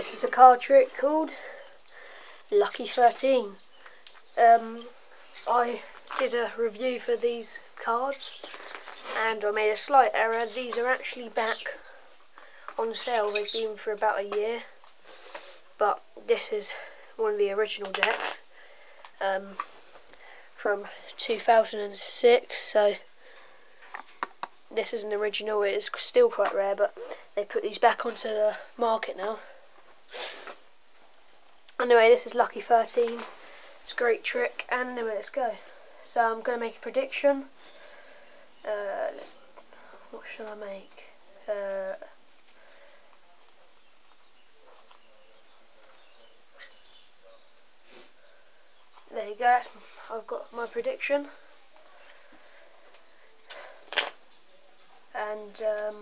This is a card trick called Lucky 13. Um, I did a review for these cards and I made a slight error. These are actually back on sale. They've been for about a year. But this is one of the original decks um, from 2006. So this is an original. It is still quite rare, but they put these back onto the market now. Anyway, this is Lucky 13. It's a great trick. And anyway, let's go. So I'm going to make a prediction. Uh, what shall I make? Uh, there you go. I've got my prediction. And um,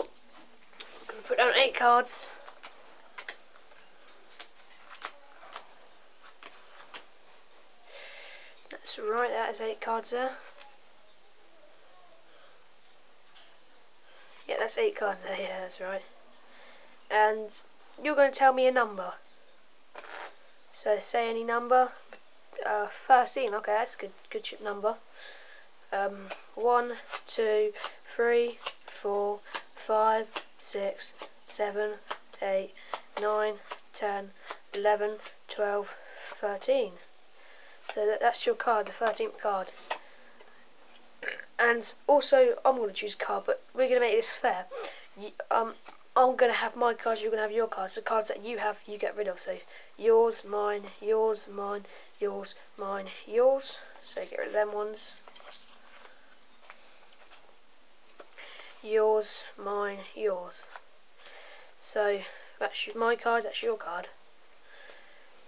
I'm going to put down eight cards. That's right, that is eight cards there. Yeah, that's eight cards there, yeah, that's right. And you're going to tell me a number. So say any number. Uh, 13, okay, that's a good, good number. Um, 1, 2, 3, 4, 5, 6, 7, 8, 9, 10, 11, 12, 13. So that, that's your card, the 13th card. And also, I'm going to choose a card, but we're going to make this fair. You, um, I'm going to have my cards, you're going to have your cards. The cards that you have, you get rid of. So yours, mine, yours, mine, yours, mine, yours. So get rid of them ones. Yours, mine, yours. So that's my card, that's your card.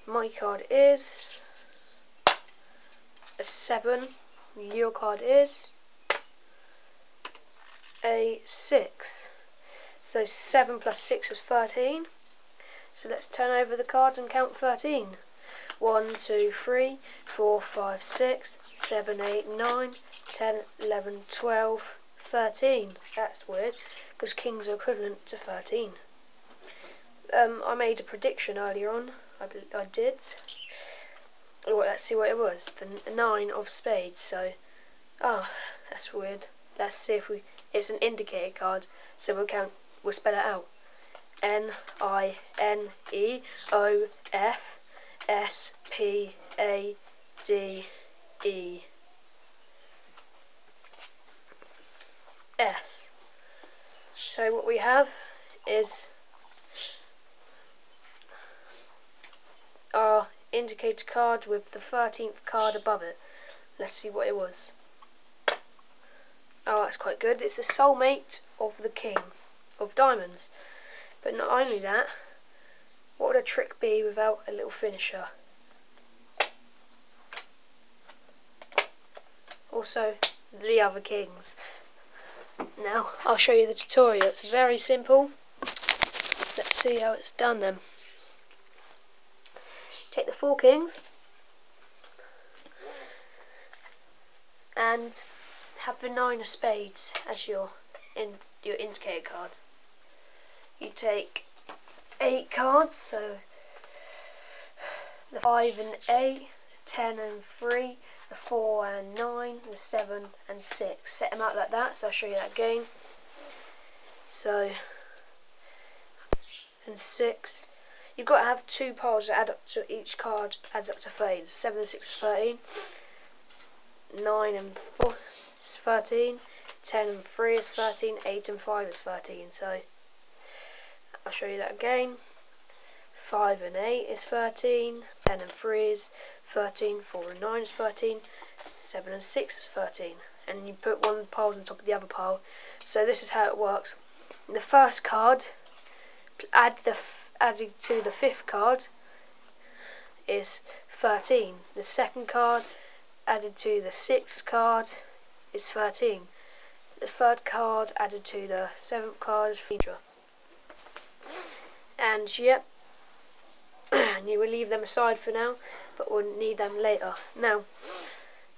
My card is a 7. Your card is a 6. So 7 plus 6 is 13. So let's turn over the cards and count 13. 1, 2, 3, 4, 5, 6, 7, 8, 9, 10, 11, 12, 13. That's weird, because kings are equivalent to 13. Um, I made a prediction earlier on. I, I did. Oh, let's see what it was. The nine of spades. So, ah, oh, that's weird. Let's see if we. It's an indicator card, so we'll count. We'll spell it out. N I N E O F S P A D E S. So what we have is our indicator card with the 13th card above it. Let's see what it was. Oh, that's quite good. It's the soulmate of the king of diamonds. But not only that, what would a trick be without a little finisher? Also, the other kings. Now, I'll show you the tutorial. It's very simple. Let's see how it's done then. Take the four kings and have the nine of spades as your in your indicator card. You take eight cards, so the five and eight, ten and three, the four and nine, the seven and six. Set them out like that, so I'll show you that again. So and six, You've got to have two piles that add up to each card adds up to 13. 7 and 6 is 13. 9 and 4 is 13. 10 and 3 is 13. 8 and 5 is 13. So I'll show you that again. 5 and 8 is 13. 10 and 3 is 13. 4 and 9 is 13. 7 and 6 is 13. And you put one pile on top of the other pile. So this is how it works. The first card, add the adding to the fifth card is 13. The second card added to the sixth card is 13. The third card added to the seventh card is Phaedra. And yep, and you will leave them aside for now, but we'll need them later. Now,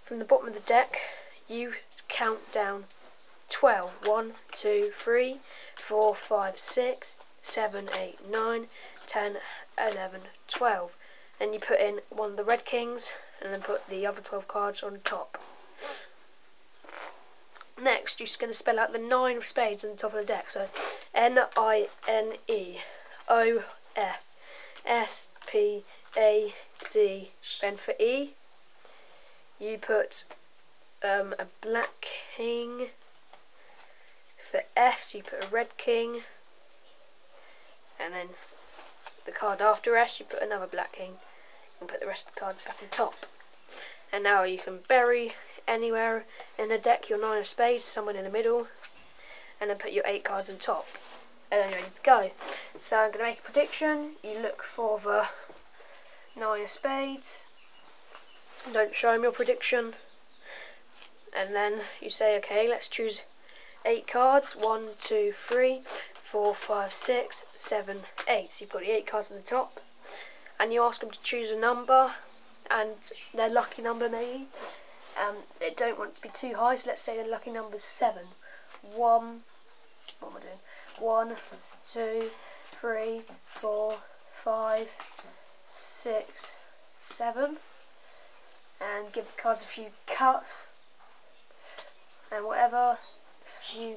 from the bottom of the deck, you count down 12. 1, 2, 3, 4, 5, 6, 7, 8, 9, 10, 11, 12. Then you put in one of the red kings and then put the other 12 cards on top. Next, you're just going to spell out the nine of spades on the top of the deck. So N I N E O F S P A D. Then for E, you put um, a black king. For S, you put a red king. And then the card after S, you put another black king. And put the rest of the cards back on top. And now you can bury anywhere in the deck your nine of spades, somewhere in the middle, and then put your eight cards on top. And then you're ready to go. So I'm going to make a prediction. You look for the nine of spades. Don't show them your prediction. And then you say, okay, let's choose eight cards. One, two, three, four, five, six, seven, eight. So you've got the eight cards on the top. And you ask them to choose a number and their lucky number maybe. Um, they don't want to be too high, so let's say their lucky number is 7. 1, what am I doing? 1, 2, 3, 4, 5, 6, 7. And give the cards a few cuts. And whatever, a few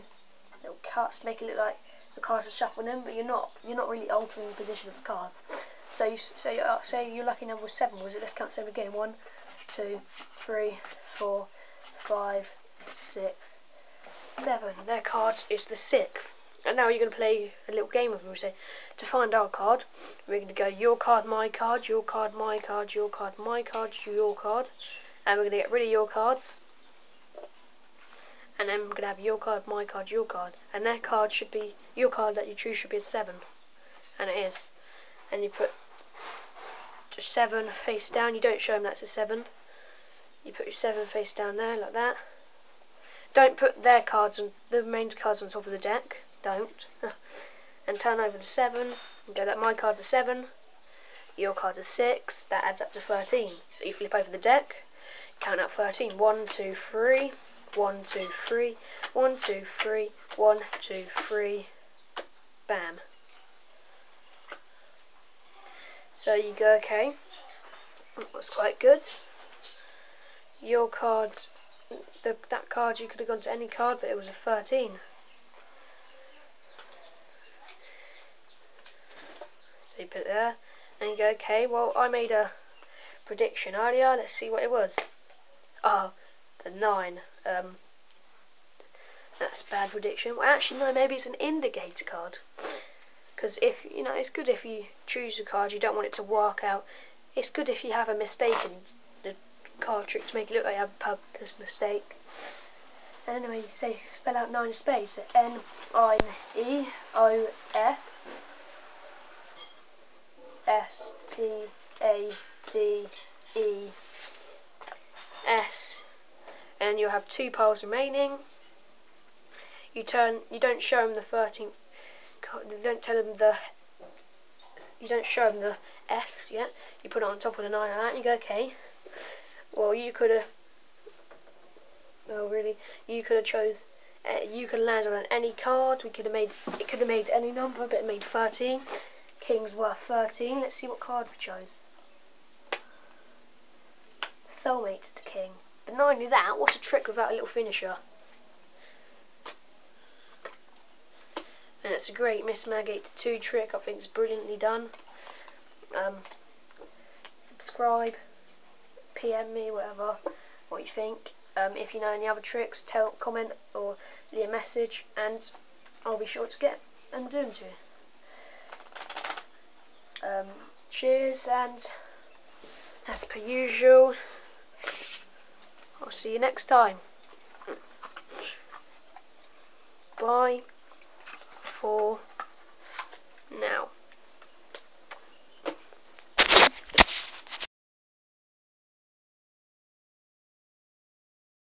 little cuts to make it look like the cards are shuffling them, but you're not. You're not really altering the position of the cards. So you so uh, say your lucky number was seven. Was it? Let's count seven again. One, two, three, four, five, six, seven. Their card is the sixth. And now you're going to play a little game with them. We say, to find our card, we're going to go your card, my card, your card, my card, your card, my card, your card. And we're going to get rid of your cards. And then we're going to have your card, my card, your card. And their card should be, your card that you choose should be a 7. And it is. And you put just 7 face down. You don't show them that's a 7. You put your 7 face down there, like that. Don't put their cards, on the main cards on top of the deck. Don't. and turn over the 7. And go that my card's a 7. Your card's a 6. That adds up to 13. So you flip over the deck. Count out 13. 1, 2, 3. 1, 2, 3, 1, 2, 3, 1, 2, 3, bam. So you go, okay, that was quite good. Your card, the, that card you could have gone to any card, but it was a 13. So you put it there, and you go, okay, well, I made a prediction earlier, let's see what it was. Oh, the 9. Um, that's bad prediction. Well, actually, no, maybe it's an indicator card. Because if, you know, it's good if you choose a card, you don't want it to work out. It's good if you have a mistake in the card trick to make it look like you have a purpose mistake. And anyway, you say, spell out 9 space. So N-I-E-O-F S-P-A-D-E S and you'll have two piles remaining. You turn, you don't show them the 13th, you don't tell them the, you don't show them the S yet. You put it on top of the 9 like that and you go, okay, well you could have, well really, you could have chose, uh, you could land on any card, we could have made, it could have made any number, but it made 13. King's worth 13. Let's see what card we chose. Soulmate to King. Not only that, what's a trick without a little finisher? And it's a great Mismag822 trick. I think it's brilliantly done. Um, subscribe, PM me, whatever, what you think. Um, if you know any other tricks, tell, comment, or leave a message, and I'll be sure to get and do them to you. Um, cheers, and as per usual. I'll see you next time. Bye for now.